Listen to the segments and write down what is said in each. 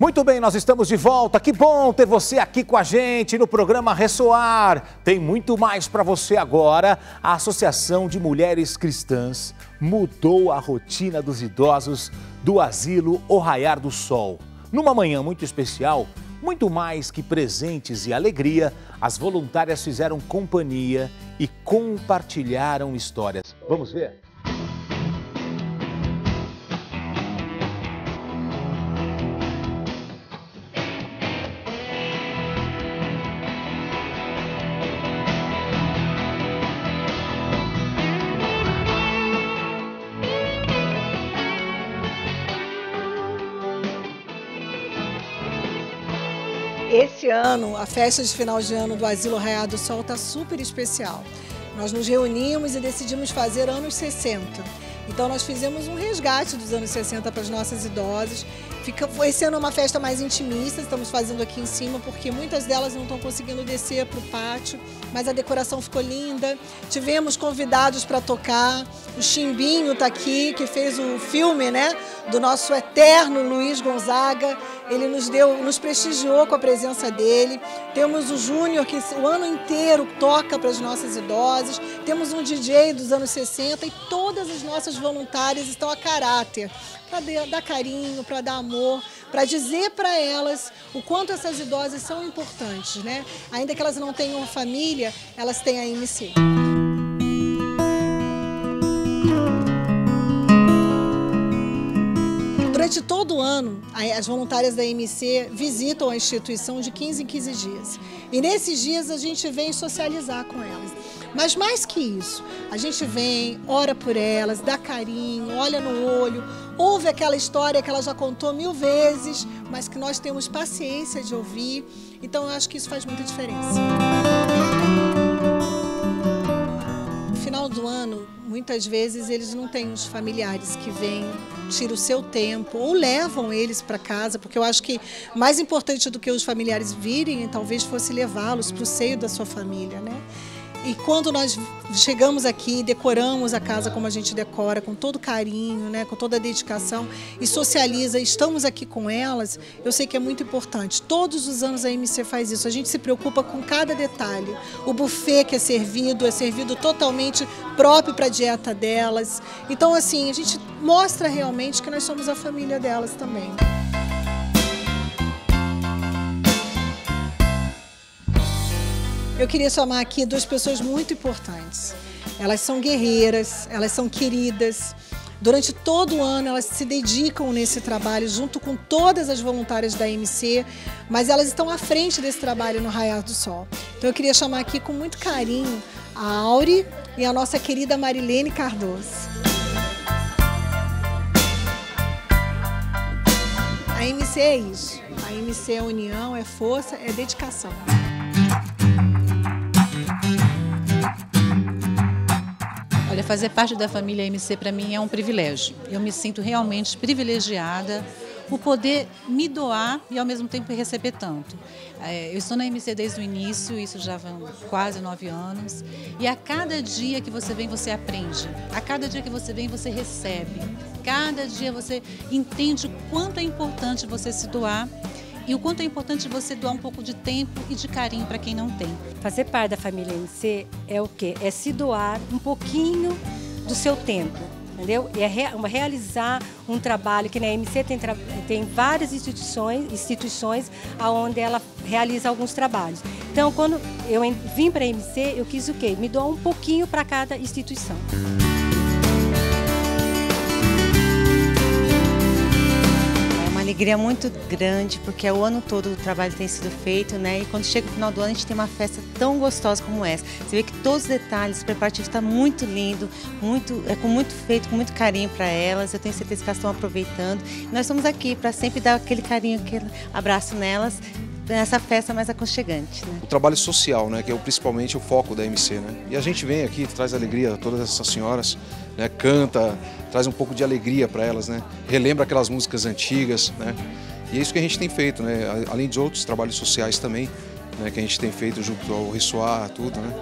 Muito bem, nós estamos de volta. Que bom ter você aqui com a gente no programa Ressoar. Tem muito mais para você agora. A Associação de Mulheres Cristãs mudou a rotina dos idosos do asilo O Raiar do Sol. Numa manhã muito especial, muito mais que presentes e alegria, as voluntárias fizeram companhia e compartilharam histórias. Vamos ver? Esse ano, a festa de final de ano do Asilo Raiar do Sol está super especial. Nós nos reunimos e decidimos fazer anos 60. Então nós fizemos um resgate dos anos 60 para as nossas idosas. Fica, foi sendo uma festa mais intimista, estamos fazendo aqui em cima, porque muitas delas não estão conseguindo descer para o pátio, mas a decoração ficou linda. Tivemos convidados para tocar. O Chimbinho está aqui, que fez o filme né, do nosso eterno Luiz Gonzaga. Ele nos deu, nos prestigiou com a presença dele. Temos o Júnior, que o ano inteiro toca para as nossas idosas. Temos um DJ dos anos 60 e todas as nossas voluntárias estão a caráter para dar carinho, para dar amor, para dizer para elas o quanto essas idosas são importantes, né? Ainda que elas não tenham família, elas têm a MC. Durante todo o ano, as voluntárias da MC visitam a instituição de 15 em 15 dias. E nesses dias a gente vem socializar com elas. Mas mais que isso, a gente vem, ora por elas, dá carinho, olha no olho, ouve aquela história que ela já contou mil vezes, mas que nós temos paciência de ouvir. Então eu acho que isso faz muita diferença. Muitas vezes eles não têm os familiares que vêm, tiram o seu tempo ou levam eles para casa, porque eu acho que mais importante do que os familiares virem, talvez fosse levá-los para o seio da sua família, né? E quando nós chegamos aqui, decoramos a casa como a gente decora, com todo carinho, né, com toda a dedicação, e socializa, estamos aqui com elas, eu sei que é muito importante. Todos os anos a MC faz isso, a gente se preocupa com cada detalhe. O buffet que é servido, é servido totalmente próprio para a dieta delas. Então, assim, a gente mostra realmente que nós somos a família delas também. Eu queria chamar aqui duas pessoas muito importantes. Elas são guerreiras, elas são queridas. Durante todo o ano elas se dedicam nesse trabalho junto com todas as voluntárias da MC, mas elas estão à frente desse trabalho no Raiar do Sol. Então eu queria chamar aqui com muito carinho a Auri e a nossa querida Marilene Cardoso. A MC é isso. A MC é união, é força, é dedicação. Olha, fazer parte da família MC para mim é um privilégio. Eu me sinto realmente privilegiada por poder me doar e ao mesmo tempo receber tanto. É, eu estou na MC desde o início, isso já vão quase nove anos, e a cada dia que você vem, você aprende. A cada dia que você vem, você recebe. Cada dia você entende o quanto é importante você se doar e o quanto é importante você doar um pouco de tempo e de carinho para quem não tem. Fazer parte da família MC é o quê? É se doar um pouquinho do seu tempo, entendeu? É realizar um trabalho que na MC tem, tem várias instituições, instituições onde ela realiza alguns trabalhos. Então, quando eu vim para a MC, eu quis o quê? Me doar um pouquinho para cada instituição. Alegria muito grande, porque é o ano todo o trabalho tem sido feito, né? E quando chega o final do ano, a gente tem uma festa tão gostosa como essa. Você vê que todos os detalhes, o preparativo está muito lindo, muito, é com muito feito, com muito carinho para elas. Eu tenho certeza que elas estão aproveitando. nós estamos aqui para sempre dar aquele carinho, aquele abraço nelas nessa festa mais aconchegante. Né? O trabalho social, né, que é principalmente o foco da MC. Né? E a gente vem aqui, traz alegria a todas essas senhoras, né, canta, traz um pouco de alegria para elas, né? relembra aquelas músicas antigas. Né? E é isso que a gente tem feito, né? além de outros trabalhos sociais também, né, que a gente tem feito junto ao Ressoar, tudo. Né?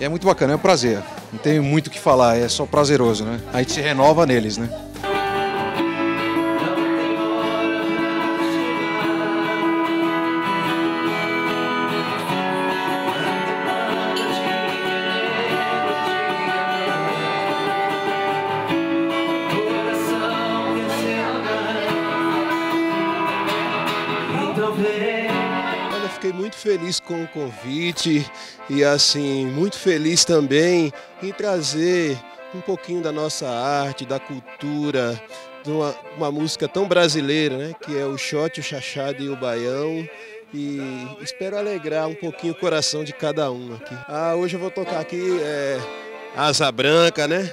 E é muito bacana, é um prazer. Não tenho muito o que falar, é só prazeroso. Né? A gente renova neles. Né? Feliz com o convite e assim, muito feliz também em trazer um pouquinho da nossa arte, da cultura, de uma, uma música tão brasileira, né? Que é o shot, o chachado e o baião e espero alegrar um pouquinho o coração de cada um aqui. Ah, hoje eu vou tocar aqui é, Asa Branca, né?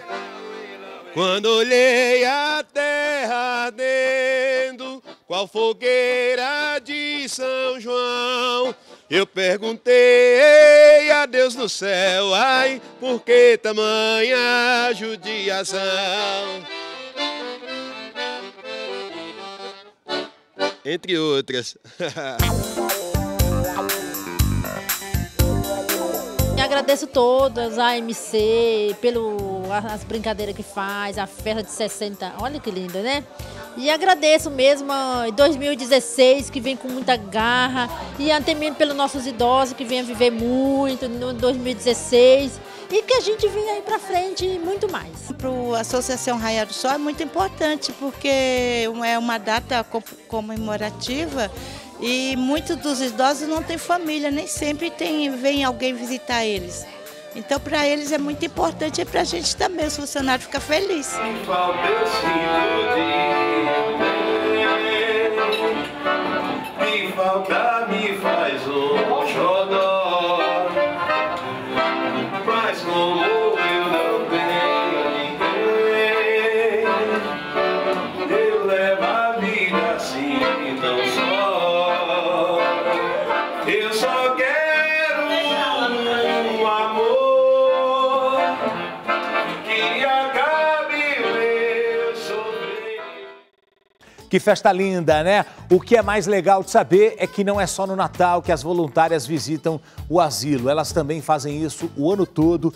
Quando olhei a terra ardendo, qual fogueira de São João, eu perguntei a Deus no céu, ai, por que tamanha judiação? Entre outras. agradeço todas a MC pelo as brincadeiras que faz, a festa de 60. Olha que linda, né? E agradeço mesmo em 2016 que vem com muita garra e também pelos nossos idosos que vêm viver muito no 2016 e que a gente venha aí para frente muito mais. Para a Associação Raia do Sol é muito importante porque é uma data comemorativa e muitos dos idosos não têm família, nem sempre tem, vem alguém visitar eles. Então, para eles é muito importante e para a gente também, os funcionários ficam felizes. Que festa linda, né? O que é mais legal de saber é que não é só no Natal que as voluntárias visitam o asilo. Elas também fazem isso o ano todo